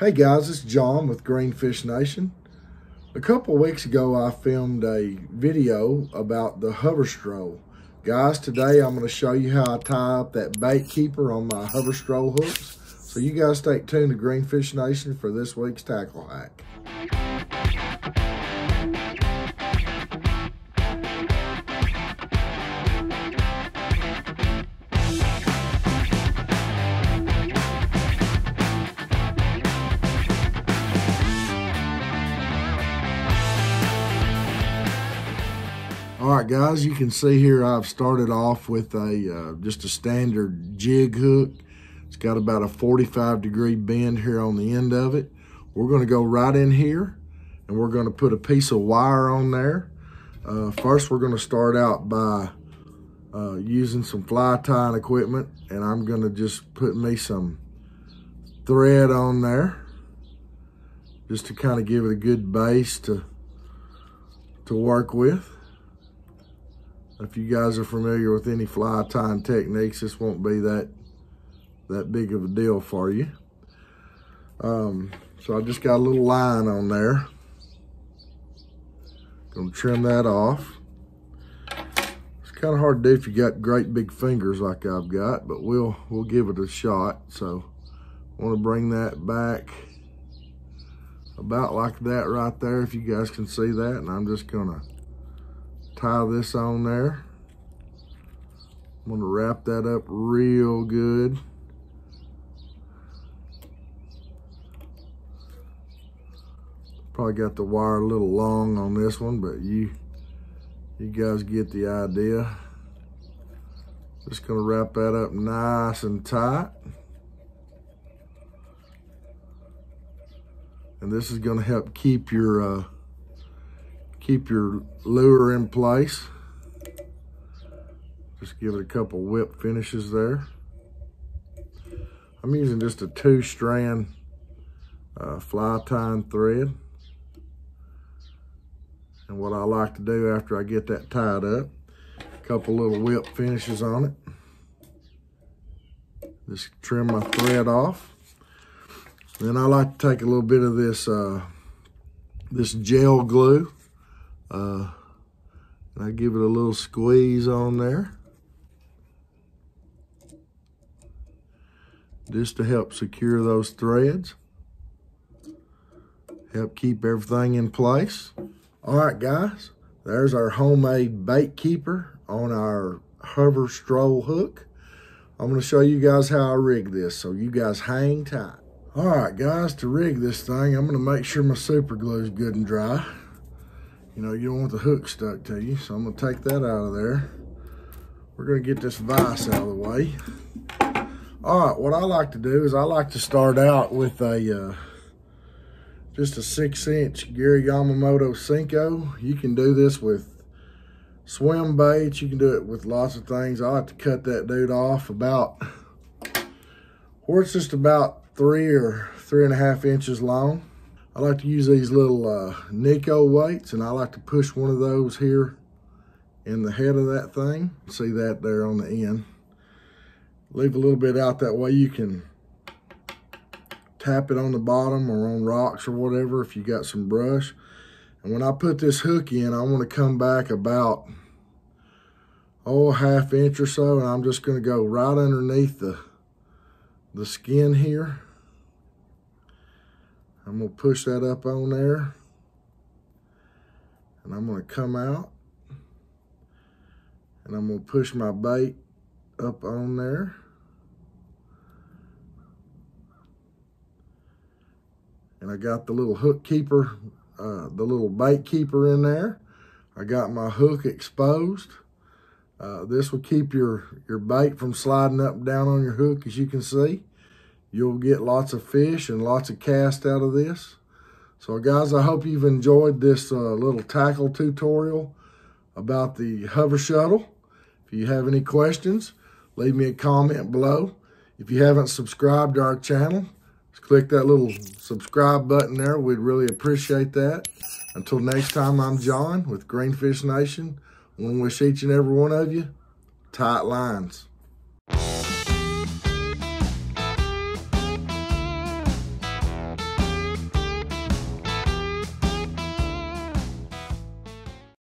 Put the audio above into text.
Hey guys, it's John with Greenfish Nation. A couple weeks ago, I filmed a video about the hover stroll. Guys, today I'm going to show you how I tie up that bait keeper on my hover stroll hooks. So you guys stay tuned to Greenfish Nation for this week's tackle hack. Right, guys, you can see here I've started off with a uh, just a standard jig hook. It's got about a 45 degree bend here on the end of it. We're gonna go right in here and we're gonna put a piece of wire on there. Uh, first, we're gonna start out by uh, using some fly tying equipment and I'm gonna just put me some thread on there just to kind of give it a good base to, to work with. If you guys are familiar with any fly tying techniques, this won't be that that big of a deal for you. Um, so I just got a little line on there. Gonna trim that off. It's kind of hard to do if you got great big fingers like I've got, but we'll we'll give it a shot. So I want to bring that back about like that right there, if you guys can see that. And I'm just gonna tie this on there. I'm gonna wrap that up real good. Probably got the wire a little long on this one, but you you guys get the idea. Just gonna wrap that up nice and tight. And this is gonna help keep your uh, keep your lure in place. Just give it a couple whip finishes there. I'm using just a two strand uh, fly tying thread. And what I like to do after I get that tied up, a couple little whip finishes on it. Just trim my thread off. Then I like to take a little bit of this uh, this gel glue uh, and I give it a little squeeze on there. Just to help secure those threads. Help keep everything in place. All right, guys, there's our homemade bait keeper on our hover stroll hook. I'm gonna show you guys how I rig this, so you guys hang tight. All right, guys, to rig this thing, I'm gonna make sure my super glue is good and dry. You know, you don't want the hook stuck to you, so I'm gonna take that out of there. We're gonna get this vise out of the way. All right, what I like to do is I like to start out with a, uh, just a six inch Gary Yamamoto Senko. You can do this with swim baits. You can do it with lots of things. I like to cut that dude off about, where it's just about three or three and a half inches long. I like to use these little uh, Neko weights and I like to push one of those here in the head of that thing. See that there on the end. Leave a little bit out that way you can tap it on the bottom or on rocks or whatever if you got some brush. And when I put this hook in, I want to come back about, oh, a half inch or so, and I'm just going to go right underneath the, the skin here. I'm gonna push that up on there and I'm gonna come out and I'm gonna push my bait up on there. And I got the little hook keeper, uh, the little bait keeper in there. I got my hook exposed. Uh, this will keep your, your bait from sliding up and down on your hook, as you can see. You'll get lots of fish and lots of cast out of this. So guys, I hope you've enjoyed this uh, little tackle tutorial about the hover shuttle. If you have any questions, leave me a comment below. If you haven't subscribed to our channel, just click that little subscribe button there. We'd really appreciate that. Until next time, I'm John with Greenfish Nation. I want to wish each and every one of you tight lines.